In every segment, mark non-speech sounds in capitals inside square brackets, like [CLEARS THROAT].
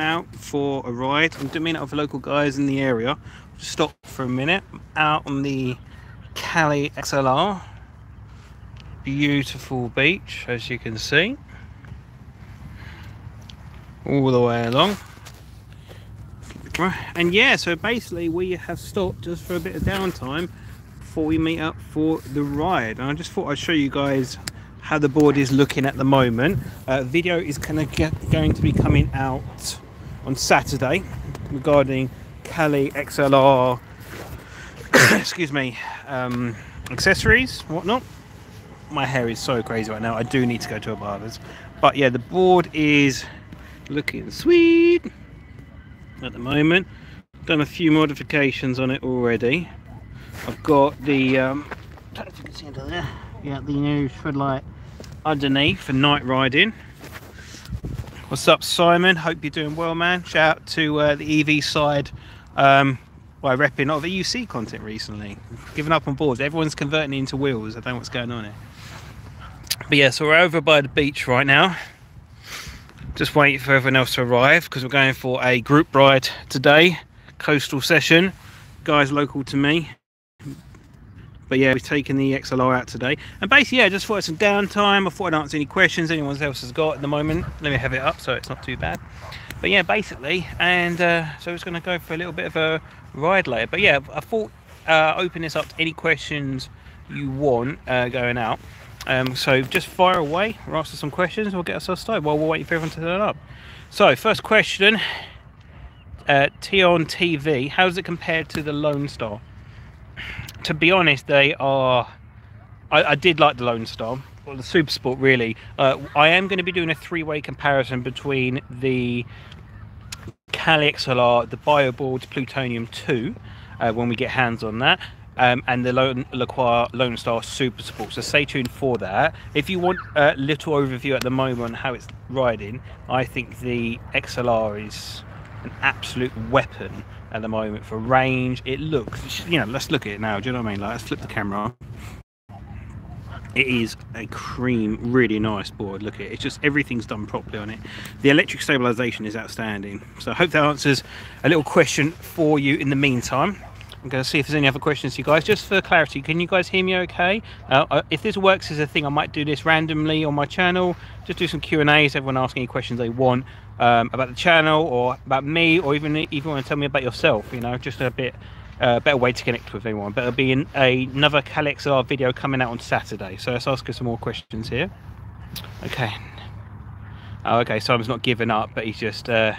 out for a ride. I'm doing it with local guys in the area. Just stop for a minute. out on the Kaly XLR. Beautiful beach, as you can see. All the way along. And yeah, so basically we have stopped just for a bit of downtime before we meet up for the ride. And I just thought I'd show you guys how the board is looking at the moment. Uh, video is gonna get, going to be coming out on Saturday regarding Kaly XLR, [COUGHS] excuse me, um, accessories, whatnot. My hair is so crazy right now. I do need to go to a barber's. But yeah, the board is looking sweet at the moment. Done a few modifications on it already. I've got the, um, I don't know if you can see under there. Yeah, the new tread light underneath for night riding. What's up, Simon? Hope you're doing well, man. Shout out to uh, the EV side um, by repping of EUC content recently. Giving up on boards. Everyone's converting into wheels. I don't know what's going on here. But yeah, so we're over by the beach right now. Just waiting for everyone else to arrive because we're going for a group ride today. Coastal session. Guys local to me but yeah we've taken the XLR out today. And basically yeah just for some downtime. I thought I'd answer any questions anyone else has got at the moment. Let me have it up so it's not too bad. But yeah basically and uh, so it's going to go for a little bit of a ride later. But yeah I thought uh, open this up to any questions you want uh, going out. Um, so just fire away we'll answer some questions we'll get ourselves started while we're waiting for everyone to turn up. So first question uh, Tion TV how does it compare to the Lone Star to be honest, they are. I, I did like the Lone Star, well, the Super Sport really. Uh, I am going to be doing a three-way comparison between the Kaly XLR, the BioBoards Plutonium 2, uh, when we get hands on that. Um, and the Lacroix Lone Star Super Sport. So stay tuned for that. If you want a little overview at the moment how it's riding, I think the XLR is an absolute weapon at the moment for range. It looks, you know, let's look at it now. Do you know what I mean? Like, let's flip the camera. It is a cream, really nice board. Look at it. It's just everything's done properly on it. The electric stabilization is outstanding. So I hope that answers a little question for you in the meantime. I'm going to see if there's any other questions you guys. Just for clarity, can you guys hear me okay? Uh, uh, if this works as a thing, I might do this randomly on my channel. Just do some Q&As, everyone ask any questions they want um, about the channel or about me or even if you want to tell me about yourself, you know, just a bit uh, better way to connect with anyone. But there'll be an, another Kaly XLR video coming out on Saturday. So let's ask you some more questions here. Okay. Oh, okay, Simon's not giving up, but he's just, uh,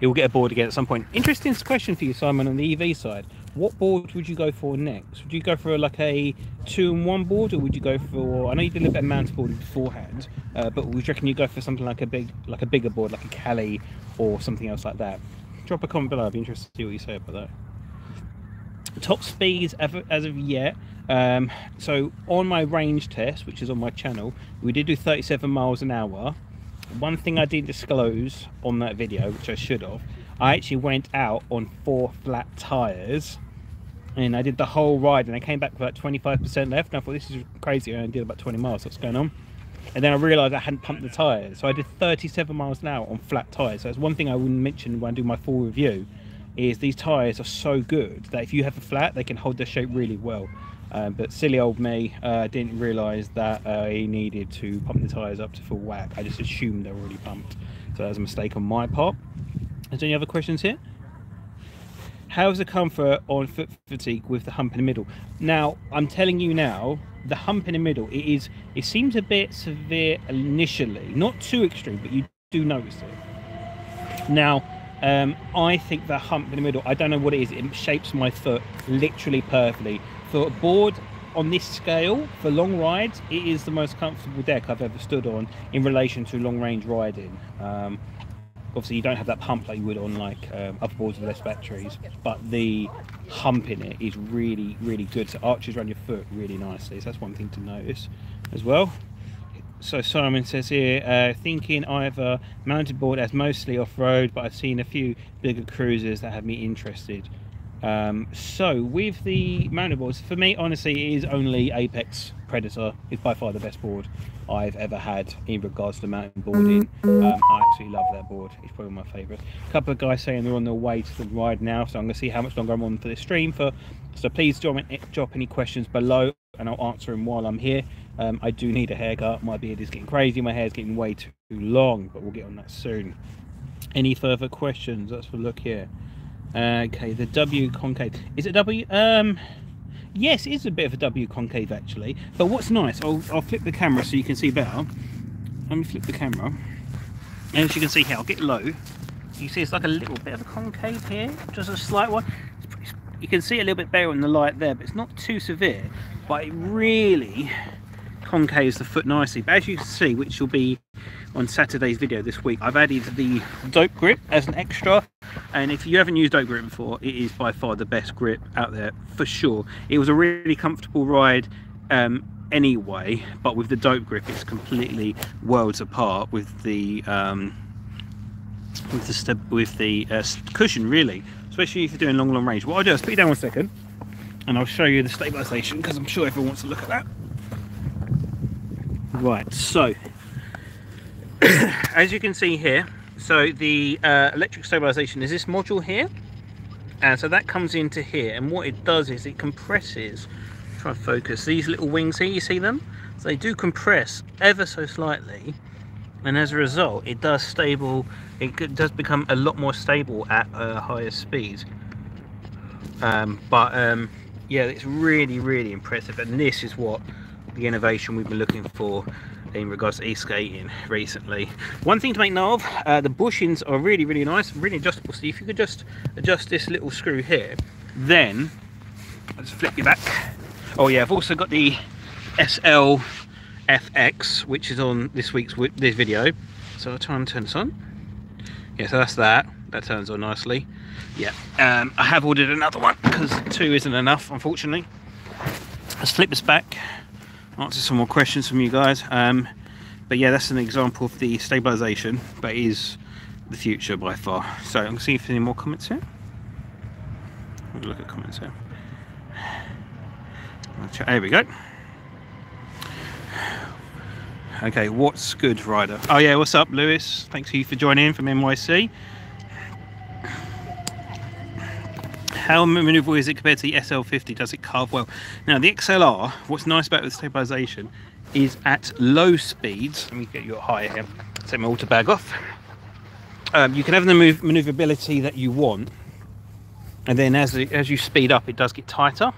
he'll get a board again at some point. Interesting question for you, Simon, on the EV side what board would you go for next? Would you go for like a two and one board, or would you go for? I know you did a bit of mount boarding beforehand, uh, but would you reckon you go for something like a big, like a bigger board, like a Kaly, or something else like that? Drop a comment below. I'd be interested to see what you say about that. Top speeds as of yet. Um, so on my range test, which is on my channel, we did do 37 miles an hour. One thing I didn't disclose on that video, which I should have, I actually went out on four flat tyres and I did the whole ride and I came back with about 25% left and I thought this is crazy I did about 20 miles, what's going on? And then I realised I hadn't pumped the tyres. So I did 37 miles an hour on flat tyres. So that's one thing I wouldn't mention when I do my full review is these tyres are so good that if you have a flat, they can hold their shape really well. Um, but silly old me uh, didn't realise that I needed to pump the tyres up to full whack. I just assumed they were already pumped. So that was a mistake on my part. Is there any other questions here? How's the comfort on foot fatigue with the hump in the middle? Now, I'm telling you now, the hump in the middle, it is. It seems a bit severe initially, not too extreme, but you do notice it. Now, um, I think the hump in the middle, I don't know what it is, it shapes my foot literally perfectly. For a board on this scale, for long rides, it is the most comfortable deck I've ever stood on in relation to long range riding. Um, obviously you don't have that pump like you would on like um, other boards with less batteries but the hump in it is really really good. So arches around your foot really nicely. So that's one thing to notice as well. So Simon says here uh, thinking either mounted board as mostly off-road but I've seen a few bigger cruisers that have me interested Um, so with the mountain boards, for me, honestly, it is only Apex Predator. It's by far the best board I've ever had in regards to mountain boarding. Um, I absolutely love that board. It's probably my favourite. A couple of guys saying they're on their way to the ride now, so I'm going to see how much longer I'm on for this stream for. So please drop, drop any questions below and I'll answer them while I'm here. Um, I do need a haircut. My beard is getting crazy. My hair is getting way too long, but we'll get on that soon. Any further questions? Let's have a look here. Okay, the W concave. Is it W? Um, yes, it's a bit of a W concave actually. But what's nice, I'll, I'll flip the camera so you can see better. Let me flip the camera. And as you can see here, I'll get low. You see it's like a little bit of a concave here, just a slight one. You can see a little bit better in the light there, but it's not too severe. But it really concaves the foot nicely. But as you see, which will be on Saturday's video this week, I've added the dope grip as an extra. And if you haven't used dope grip before, it is by far the best grip out there for sure. It was a really comfortable ride um, anyway, but with the dope grip, it's completely worlds apart with the um, with the with the uh, cushion really, especially if you're doing long long range. What I'll do is put you down one second, and I'll show you the stabilization because I'm sure everyone wants to look at that. Right, so as you can see here, so the uh, electric stabilization is this module here, and so that comes into here, and what it does is it compresses. Try to focus these little wings here. You see them? So they do compress ever so slightly, and as a result, it does stable. It does become a lot more stable at uh, higher speeds. Um, but um, yeah, it's really, really impressive, and this is what the innovation we've been looking for in regards to e-skating recently. One thing to make note of, uh, the bushings are really, really nice, really adjustable. So if you could just adjust this little screw here, then, let's flip you back. Oh yeah, I've also got the SL FX, which is on this week's this video. So I'll try and turn this on. Yeah, so that's that. That turns on nicely. Yeah, um, I have ordered another one because two isn't enough, unfortunately. Let's flip this back answer some more questions from you guys. Um, but yeah, that's an example of the stabilization, but is the future by far. So I'm gonna see if there's any more comments here. look at comments here. There we go. Okay, what's good, Ryder? Oh yeah, what's up, Lewis? Thanks you for joining in from NYC. How manoeuvrable is it compared to the SL50? Does it carve well? Now the XLR, what's nice about the stabilization is at low speeds, let me get you higher here, take my auto bag off. Um, you can have the move, maneuverability that you want and then as, as you speed up it does get tighter.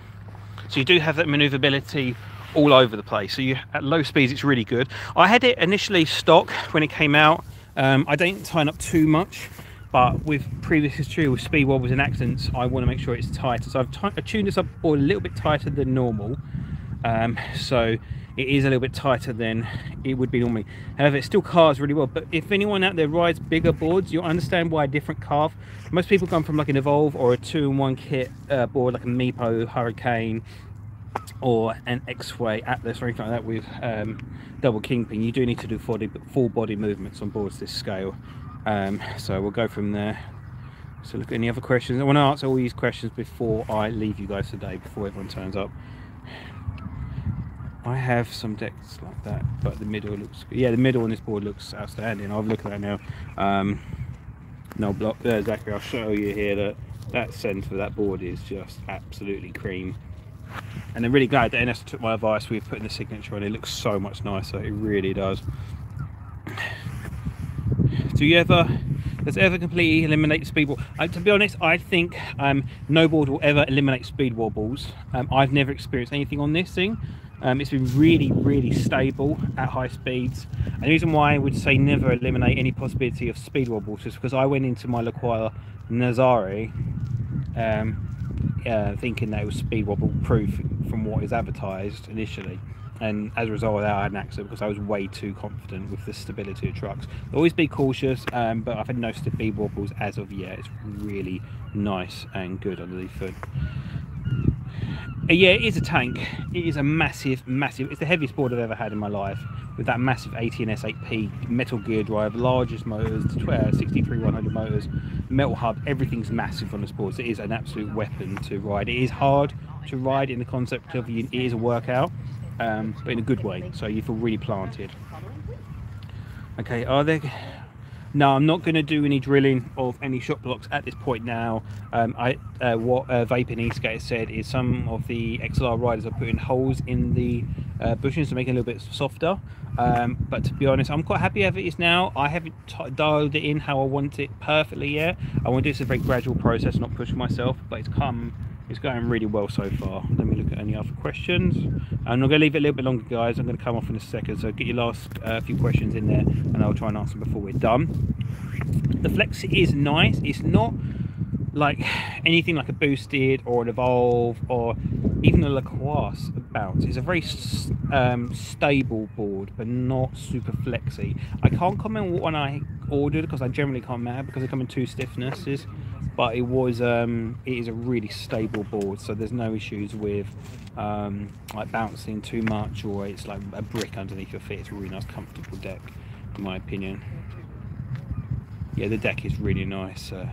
So you do have that maneuverability all over the place. So you at low speeds it's really good. I had it initially stock when it came out. Um, I don't tighten up too much but with previous history with speed wobbles and accidents I want to make sure it's tighter. So I've tuned this up a little bit tighter than normal. Um, so it is a little bit tighter than it would be normally. However it still carves really well. But if anyone out there rides bigger boards you'll understand why a different carve. Most people come from like an evolve or a two-in-one kit uh, board like a meepo hurricane or an Exway Atlas or anything like that with um, double kingpin. You do need to do full body movements on boards this scale um, so we'll go from there. So look at any other questions? I want to answer all these questions before i leave you guys today before everyone turns up. I have some decks like that but the middle looks yeah the middle on this board looks outstanding. I've looked at that now. Um, no block there exactly i'll show you here that that center of that board is just absolutely cream. And i'm really glad that ns took my advice with putting the signature on. It looks so much nicer. It really does do you ever does ever completely eliminate speed wobble? Uh, to be honest, I think um, no board will ever eliminate speed wobbles. Um, I've never experienced anything on this thing. Um, it's been really, really stable at high speeds. And the reason why I would say never eliminate any possibility of speed wobbles is because I went into my Lacroix Nazare um, uh, thinking that it was speed wobble proof from what is advertised initially and as a result of that I had an accident because I was way too confident with the stability of trucks. Always be cautious, um, but I've had no speed wobbles as of yet. It's really nice and good under the foot. Yeah, it is a tank. It is a massive, massive. It's the heaviest board I've ever had in my life, with that massive 18S8P metal gear drive, largest motors, uh, 63100 motors, metal hub. Everything's massive on this board. It is an absolute weapon to ride. It is hard to ride in the concept of it is a workout, um, but in a good way. So you feel really planted. Okay, are there no, I'm not going to do any drilling of any shot blocks at this point now. Um, I, uh, what uh, Vaping Eastgate said is some of the XLR riders are putting holes in the uh, bushings to make it a little bit softer. Um, but to be honest, I'm quite happy as it is now. I haven't dialed it in how I want it perfectly yet. I want to do this a very gradual process, not push myself, but it's come it's going really well so far. Let me look at any other questions. and I'm to leave it a little bit longer, guys. I'm going to come off in a second. So get your last uh, few questions in there, and I'll try and answer them before we're done. The Flex is nice. It's not like anything like a boosted or an evolve or even a Lacoste bounce it's a very um, stable board but not super flexy i can't comment what one i ordered because i generally can't matter because they come in two stiffnesses but it was um, it is a really stable board so there's no issues with um, like bouncing too much or it's like a brick underneath your feet. It's a really nice comfortable deck in my opinion. Yeah the deck is really nice uh,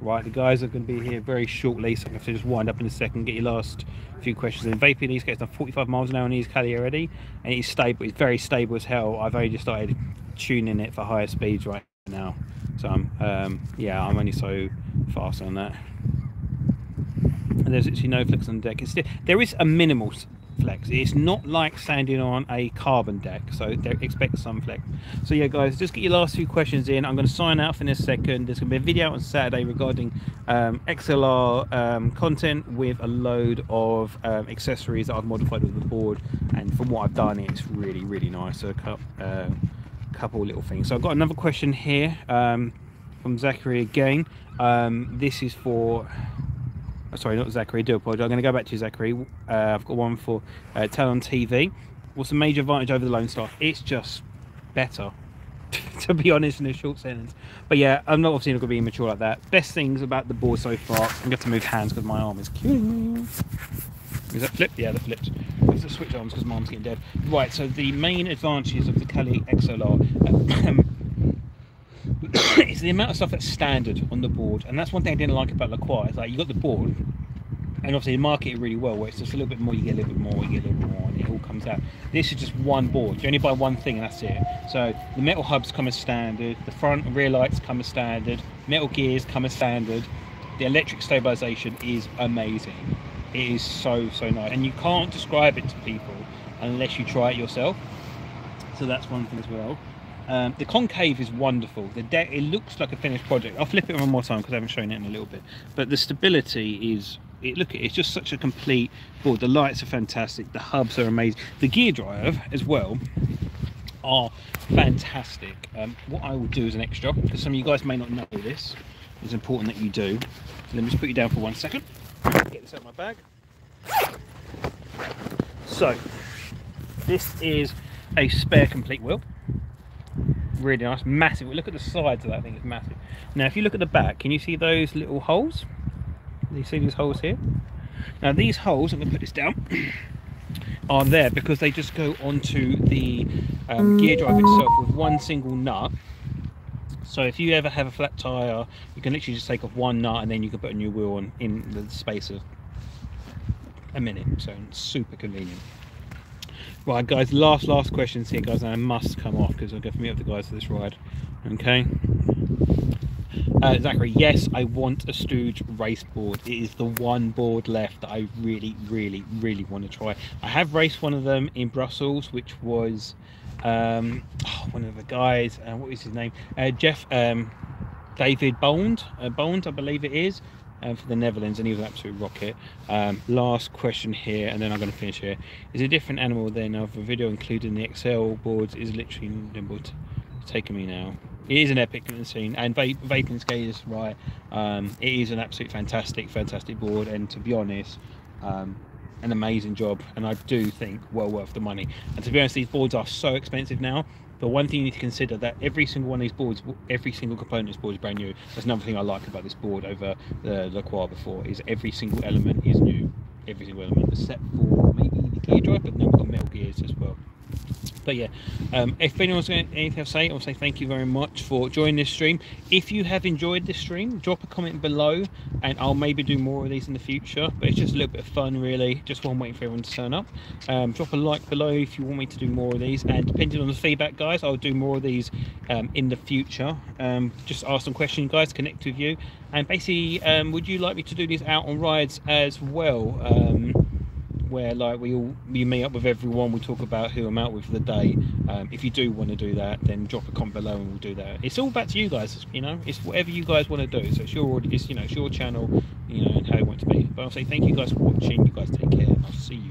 right the guys are going to be here very shortly so i'm going to just wind up in a second get your last few questions in. Vaping these guys done 45 miles an hour on these Kaly already and it's stable it's very stable as hell. I've only just started tuning it for higher speeds right now so I'm, um, yeah, I'm only so fast on that. And there's actually no flex on the deck. It's still, there is a minimal flex. It's not like standing on a carbon deck, so expect some flex. So yeah, guys, just get your last few questions in. I'm going to sign out in a second. There's going to be a video on Saturday regarding um, XLR um, content with a load of um, accessories that I've modified with the board. And from what I've done, it's really, really nice. So, uh, couple little things. So I've got another question here um, from Zachary again. Um, this is for, oh, sorry, not Zachary, do apologize. I'm going to go back to Zachary. Uh, I've got one for uh, Talon TV. What's the major advantage over the Lone Star? It's just better, [LAUGHS] to be honest, in a short sentence. But yeah, I'm not obviously not going to be immature like that. Best things about the board so far, I'm going to have to move hands because my arm is killing me. Is that flipped? Yeah, the flipped. It's the switch arms because mom's getting dead. Right, so the main advantages of the Kaly XLR um, [COUGHS] is the amount of stuff that's standard on the board. And that's one thing I didn't like about LaCroix. Is like you got the board, and obviously you market it really well, where it's just a little bit more, you get a little bit more, you get a little bit more, and it all comes out. This is just one board. You only buy one thing and that's it. So the metal hubs come as standard, the front and rear lights come as standard, metal gears come as standard. The electric stabilization is amazing it is so so nice. And you can't describe it to people unless you try it yourself. So that's one thing as well. Um, the concave is wonderful. The deck it looks like a finished project. I'll flip it one more time because i haven't shown it in a little bit. But the stability is it look it's just such a complete board. The lights are fantastic. The hubs are amazing. The gear drive as well are fantastic. Um, what i will do as an extra because some of you guys may not know this it's important that you do. So let me just put you down for one second Get this out of my bag. So, this is a spare complete wheel. Really nice, massive. Look at the sides of that thing, it's massive. Now, if you look at the back, can you see those little holes? You see these holes here? Now, these holes, I'm going to put this down, [CLEARS THROAT] are there because they just go onto the um, gear drive itself with one single nut so if you ever have a flat tire you can literally just take off one nut and then you can put a new wheel on in the space of a minute so super convenient right guys last last questions here guys and i must come off because i'll go for me up the guys for this ride okay uh, Zachary, yes, I want a Stooge race board. It is the one board left that I really, really, really want to try. I have raced one of them in Brussels, which was um, oh, one of the guys, uh, what is his name? Uh, Jeff um, David Bond, uh, Bond, I believe it is, uh, for the Netherlands, and he was an absolute rocket. Um, last question here, and then I'm going to finish here. Is a different animal than of a video including the Excel boards is literally nimble. taking me now. It is an epic scene, and Vaping Skate is right. Um, it is an absolute fantastic, fantastic board, and to be honest, um, an amazing job and I do think well worth the money and to be honest these boards are so expensive now But one thing you need to consider that every single one of these boards, every single component of this board is brand new. That's another thing I like about this board over the Lacroix before is every single element is new. Every single element, except for maybe the gear drive, but then we've got metal gears as well but yeah um, if anyone's got anything to say i'll say thank you very much for joining this stream. If you have enjoyed this stream drop a comment below and i'll maybe do more of these in the future but it's just a little bit of fun really. Just one waiting for everyone to turn up. Um, drop a like below if you want me to do more of these. And depending on the feedback guys i'll do more of these um, in the future. Um, just ask some questions guys connect with you. And basically um, would you like me to do these out on rides as well? Um, where like we all we meet up with everyone we talk about who i'm out with for the day. Um, if you do want to do that then drop a comment below and we'll do that. It's all back to you guys you know? It's whatever you guys want to do. So it's your it's you know it's your channel you know and how you want to be. But i'll say thank you guys for watching. You guys take care. I'll see you